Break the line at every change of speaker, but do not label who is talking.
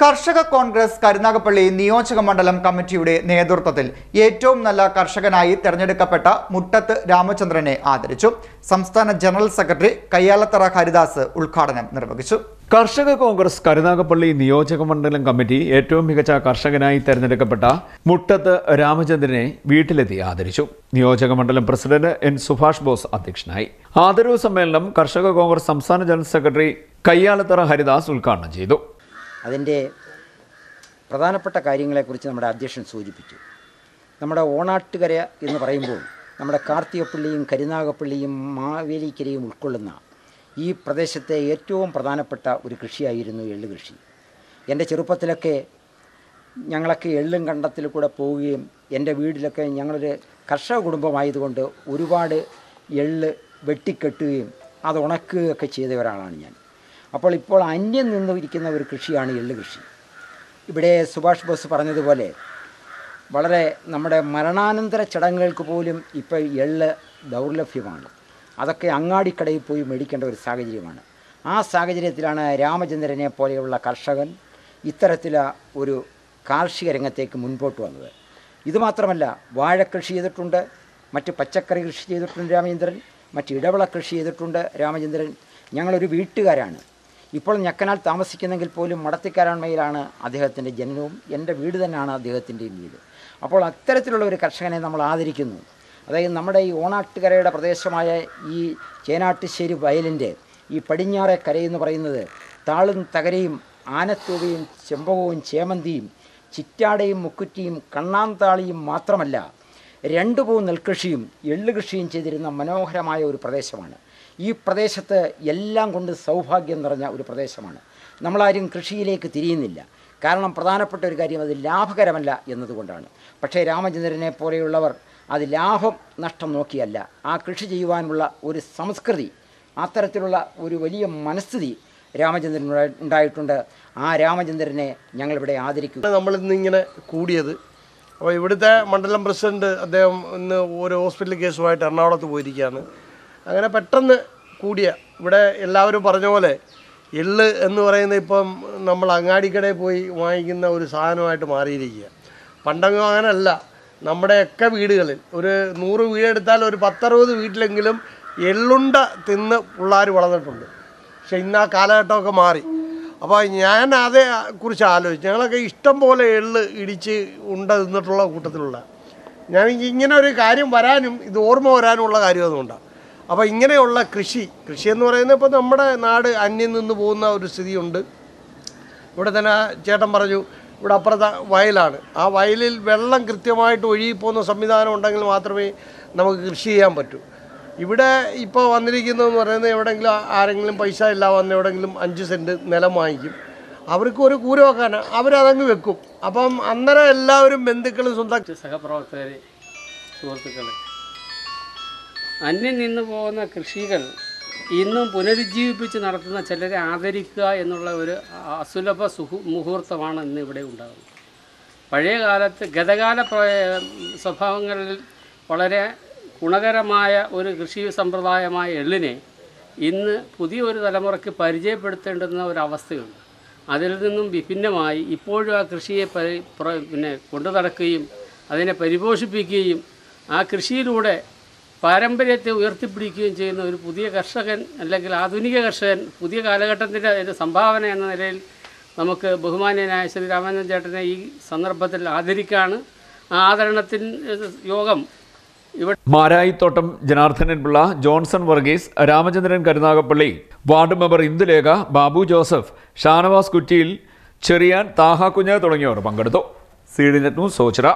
കർഷക കോൺഗ്രസ് കരുനാഗപ്പള്ളി നിയോജക മണ്ഡലം കമ്മിറ്റിയുടെ നേതൃത്വത്തിൽ ഏറ്റവും നല്ല കർഷകനായി തെരഞ്ഞെടുക്കപ്പെട്ട മുട്ടത്ത് രാമചന്ദ്രനെ ആദരിച്ചു. സംസ്ഥാന ജനറൽ സെക്രട്ടറി കയ്യാലത്തറ ഹരിദാസ് ഉദ്ഘാടനം നിർവഹിച്ചു.
കർഷക കോൺഗ്രസ് കരുനാഗപ്പള്ളി നിയോജക മണ്ഡലം കമ്മിറ്റി ഏറ്റവും മികച്ച കർഷകനായി തെരഞ്ഞെടുക്കപ്പെട്ട മുട്ടത്ത് രാമചന്ദ്രനെ വീട്ടിലെത്തി ആദരിച്ചു. നിയോജക മണ്ഡലം പ്രസിഡന്റ് എൻ സുഭാഷ് ബോസ് അധ്യക്ഷനായി. ആദരവ് സമ്മേളനം കർഷക കോൺഗ്രസ് സംസ്ഥാന ജനറൽ സെക്രട്ടറി കയ്യാലത്തറ ഹരിദാസ് ഉദ്ഘാടനം ചെയ്തു.
അതിന്റെ പ്രധാനപ്പെട്ട കാര്യങ്ങളെക്കുറിച്ച് നമ്മുടെ അധ്യക്ഷൻ സൂചിപ്പിച്ചു. നമ്മുടെ ഓണാട്ടുകര എന്ന് പറയുമ്പോൾ നമ്മുടെ കാർത്തികപ്പള്ളിയും കരുനാഗപ്പള്ളിയും മാവേലിക്കരയും ഉൾക്കൊള്ളുന്ന ഈ പ്രദേശത്തെ ഏറ്റവും പ്രധാനപ്പെട്ട ഒരു കൃഷിയായിരുന്നു എള്ള് കൃഷി എന്റെ ചെറുപ്പത്തിലൊക്കെ ഞങ്ങളൊക്കെ എള്ളും കണ്ടത്തിൽ കൂടെ പോവുകയും എന്റെ വീട്ടിലൊക്കെ ഞങ്ങളൊരു കർഷക കുടുംബമായതുകൊണ്ട് ഒരുപാട് എള്ള് വെട്ടിക്കെട്ടുകയും അത് ഉണക്കുകയൊക്കെ ചെയ്ത ഒരാളാണ് ഞാൻ. അപ്പോൾ ഇപ്പോൾ അന്യം നിന്നിരിക്കുന്ന ഒരു കൃഷിയാണ് എള്ള് കൃഷി ഇവിടെ സുഭാഷ് ബോസ് പറഞ്ഞതുപോലെ വളരെ നമ്മുടെ മരണാനന്തര ചടങ്ങുകൾക്ക് പോലും ഇപ്പോൾ എള്ള് ദൗർലഭ്യമാണ്. അതൊക്കെ അങ്ങാടിക്കടയിൽ പോയി മേടിക്കേണ്ട ഒരു സാഹചര്യമാണ്. ആ സാഹചര്യത്തിലാണ് രാമചന്ദ്രനെ പോലെയുള്ള കർഷകൻ ഇത്തരത്തിലെ ഒരു കാർഷിക രംഗത്തേക്ക് മുൻപോട്ട് വന്നത്. ഇതുമാത്രമല്ല വാഴ കൃഷി ചെയ്തിട്ടുണ്ട് മറ്റ് പച്ചക്കറി കൃഷി ചെയ്തിട്ടുണ്ട് രാമചന്ദ്രൻ മറ്റ് ഇടവിള കൃഷി ചെയ്തിട്ടുണ്ട് രാമചന്ദ്രൻ. ഞങ്ങളൊരു വീട്ടുകാരാണ്. ഇപ്പോൾ ഞക്കനാൽ താമസിക്കുന്നെങ്കിൽ പോലും മടത്തിക്കാരാൺമയിലാണ് അദ്ദേഹത്തിന്റെ ജനനവും എന്റെ വീട് തന്നെയാണ് അദ്ദേഹത്തിന്റെയും വീട് അപ്പോൾ അത്തരത്തിലുള്ള ഒരു കർഷകനെ നമ്മൾ ആദരിക്കുന്നു. അതായത് നമ്മുടെ ഈ ഓണാട്ടുകരയുടെ പ്രദേശമായ ഈ ചേനാട്ടുശ്ശേരി വയലിന്റെ ഈ പടിഞ്ഞാറെ കരയെന്ന് പറയുന്നത് താളും തകരയും ആനത്തൂവയും ചെമ്പകവും ചേമന്തിയും ചിറ്റാടയും മുക്കുറ്റിയും കണ്ണാന്താളിയും മാത്രമല്ല രണ്ട് പൂ നെൽകൃഷിയും എള്ളു കൃഷിയും ചെയ്തിരുന്ന മനോഹരമായ ഒരു പ്രദേശമാണ്. ഈ പ്രദേശത്ത് എല്ലാം കൊണ്ട് സൗഭാഗ്യം നിറഞ്ഞ ഒരു പ്രദേശമാണ്. നമ്മളാരും കൃഷിയിലേക്ക് തിരിയുന്നില്ല. കാരണം പ്രധാനപ്പെട്ട ഒരു കാര്യം അത് ലാഭകരമല്ല എന്നതുകൊണ്ടാണ്. പക്ഷേ രാമചന്ദ്രനെ പോലെയുള്ളവർ അത് ലാഭം നഷ്ടം നോക്കിയല്ല. ആ കൃഷി ചെയ്യുവാനുള്ള ഒരു സംസ്കൃതി അത്തരത്തിലുള്ള ഒരു വലിയ മനസ്ഥിതി രാമചന്ദ്രൻ ഉണ്ടായിട്ടുണ്ട്. ആ രാമചന്ദ്രനെ ഞങ്ങളിവിടെ ആദരിക്കുക
ഇങ്ങനെ കൂടിയത് അപ്പോൾ ഇവിടുത്തെ മണ്ഡലം പ്രസിഡന്റ് അദ്ദേഹം ഇന്ന് ഒരു ഹോസ്പിറ്റൽ കേസുമായിട്ട് എറണാകുളത്ത് പോയിരിക്കുകയാണ്. അങ്ങനെ പെട്ടെന്ന് കൂടിയ ഇവിടെ എല്ലാവരും പറഞ്ഞ പോലെ എള്ള് എന്ന് പറയുന്ന ഇപ്പം നമ്മൾ അങ്ങാടിക്കടയിൽ പോയി വാങ്ങിക്കുന്ന ഒരു സാധനമായിട്ട് മാറിയിരിക്കുക പണ്ടങ്ങും അങ്ങനല്ല. നമ്മുടെയൊക്കെ വീടുകളിൽ ഒരു നൂറ് വീടെടുത്താൽ ഒരു പത്തറുപത് വീട്ടിലെങ്കിലും എള്ളുണ്ട തിന്ന് പിള്ളേർ വളർന്നിട്ടുണ്ട്. പക്ഷെ ഇന്ന് ആ കാലഘട്ടമൊക്കെ മാറി. അപ്പോൾ ഞാൻ അതേ കുറിച്ച് ആലോചിച്ചു. ഞങ്ങളൊക്കെ ഇഷ്ടം പോലെ എള്ള് ഇടിച്ച് ഉണ്ട നിന്നിട്ടുള്ള കൂട്ടത്തിലുള്ള. ഞാൻ ഇങ്ങനെ ഒരു കാര്യം വരാനും ഇത് ഓർമ്മ വരാനുമുള്ള കാര്യം അതുകൊണ്ടാണ് അപ്പോൾ ഇങ്ങനെയുള്ള കൃഷി കൃഷി എന്ന് പറയുന്നത് ഇപ്പോൾ നമ്മുടെ നാട് അന്യം നിന്ന് പോകുന്ന ഒരു സ്ഥിതിയുണ്ട്. ഇവിടെ തന്നെ ചേട്ടൻ പറഞ്ഞു ഇവിടെ അപ്പുറത്തെ വയലാണ്. ആ വയലിൽ വെള്ളം കൃത്യമായിട്ട് ഒഴുകി പോകുന്ന സംവിധാനം ഉണ്ടെങ്കിൽ മാത്രമേ നമുക്ക് കൃഷി ചെയ്യാൻ പറ്റൂ. ഇവിടെ ഇപ്പോൾ വന്നിരിക്കുന്നതെന്ന് പറയുന്നത് എവിടെയെങ്കിലും ആരെങ്കിലും പൈസ ഇല്ല വന്ന് എവിടെയെങ്കിലും അഞ്ച് സെന്റ് നിലം വാങ്ങിക്കും. അവർക്ക് ഒരു കൂര വെക്കാനാണ് അവരതങ്ങ് വെക്കും. അപ്പം അന്നേരം എല്ലാവരും ബന്ധുക്കളും സ്വന്തം
സഹപ്രവർത്തകർ സുഹൃത്തുക്കൾ അന്യം നിന്ന് പോകുന്ന കൃഷികൾ ഇന്നും പുനരുജ്ജീവിപ്പിച്ച് നടത്തുന്ന ചിലരെ ആദരിക്കുക എന്നുള്ള ഒരു അസുലഭ സുഹു മുഹൂർത്തമാണ് ഇന്ന് ഇവിടെ ഉണ്ടാകുന്നത് പഴയ കാലത്ത് ഗതകാല സ്വഭാവങ്ങളിൽ വളരെ ഗുണകരമായ ഒരു കൃഷി സമ്പ്രദായമായ എള്ളിനെ ഇന്ന് പുതിയൊരു തലമുറയ്ക്ക് പരിചയപ്പെടുത്തേണ്ടുന്ന ഒരവസ്ഥയുണ്ട്. അതിൽ നിന്നും വിഭിന്നമായി ഇപ്പോഴും ആ കൃഷിയെ പരി പിന്നെ കൊണ്ടു നടക്കുകയും അതിനെ പരിപോഷിപ്പിക്കുകയും ആ കൃഷിയിലൂടെ പാരമ്പര്യത്തെ ഉയർത്തിപ്പിടിക്കുകയും ചെയ്യുന്ന ഒരു പുതിയ കർഷകൻ അല്ലെങ്കിൽ ആധുനിക കർഷകൻ പുതിയ കാലഘട്ടത്തിന്റെ ഒരു സംഭാവന എന്ന നിലയിൽ നമുക്ക് ബഹുമാന്യനായ ശ്രീ രാമചന്ദ്രൻ ചേട്ടനെ ഈ സന്ദർഭത്തിൽ ആദരിക്കാണ്. ആ ആദരണത്തിന് യോഗം
Marayithottam Janardhanan Pillai Johnson Varghese Ramachandran Karunagappally ward member Indulekha Babu Joseph Shanavas കുറ്റിയിൽ ചെറിയാൻ താഹ കുഞ്ഞ് തുടങ്ങിയവർ പങ്കെടുത്തു. C news സോച്ചിറ.